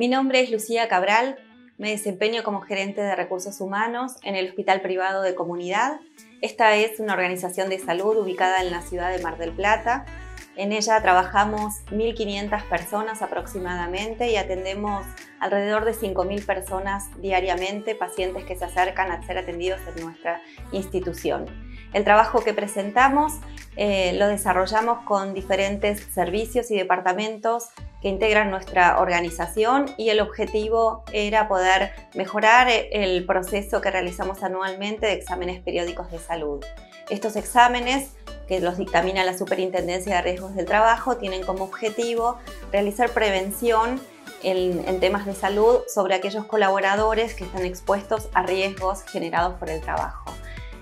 Mi nombre es Lucía Cabral, me desempeño como gerente de recursos humanos en el Hospital Privado de Comunidad. Esta es una organización de salud ubicada en la ciudad de Mar del Plata. En ella trabajamos 1.500 personas aproximadamente y atendemos alrededor de 5.000 personas diariamente, pacientes que se acercan a ser atendidos en nuestra institución. El trabajo que presentamos eh, lo desarrollamos con diferentes servicios y departamentos que integran nuestra organización y el objetivo era poder mejorar el proceso que realizamos anualmente de exámenes periódicos de salud. Estos exámenes que los dictamina la Superintendencia de Riesgos del Trabajo tienen como objetivo realizar prevención en, en, temas de salud sobre aquellos colaboradores que están expuestos a riesgos generados por el trabajo.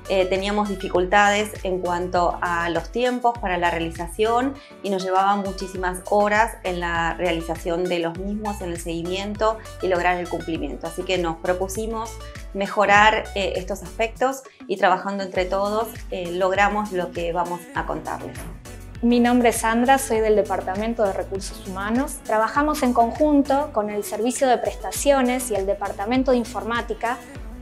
Eh, teníamos dificultades en cuanto a los tiempos para la realización y nos llevaban muchísimas horas en la realización de los mismos, en el seguimiento y lograr el cumplimiento. Así que nos propusimos mejorar eh, estos aspectos y trabajando entre todos eh, logramos lo que vamos a contarles. Mi nombre es Sandra, soy del Departamento de Recursos Humanos. Trabajamos en conjunto con el Servicio de Prestaciones y el Departamento de Informática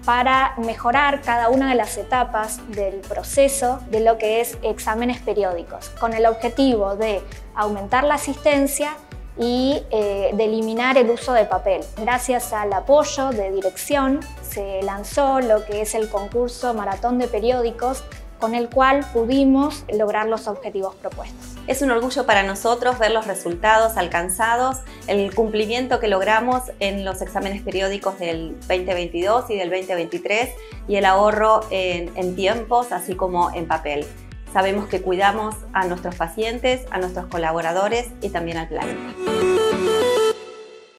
para mejorar cada una de las etapas del proceso de lo que es exámenes periódicos, con el objetivo de aumentar la asistencia y eh, de eliminar el uso de papel. Gracias al apoyo de dirección se lanzó lo que es el concurso Maratón de Periódicos con el cual pudimos lograr los objetivos propuestos. Es un orgullo para nosotros ver los resultados alcanzados, el cumplimiento que logramos en los exámenes periódicos del 2022 y del 2023 y el ahorro en, tiempos, así como en papel. Sabemos que cuidamos a nuestros pacientes, a nuestros colaboradores y también al planeta.